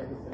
anything.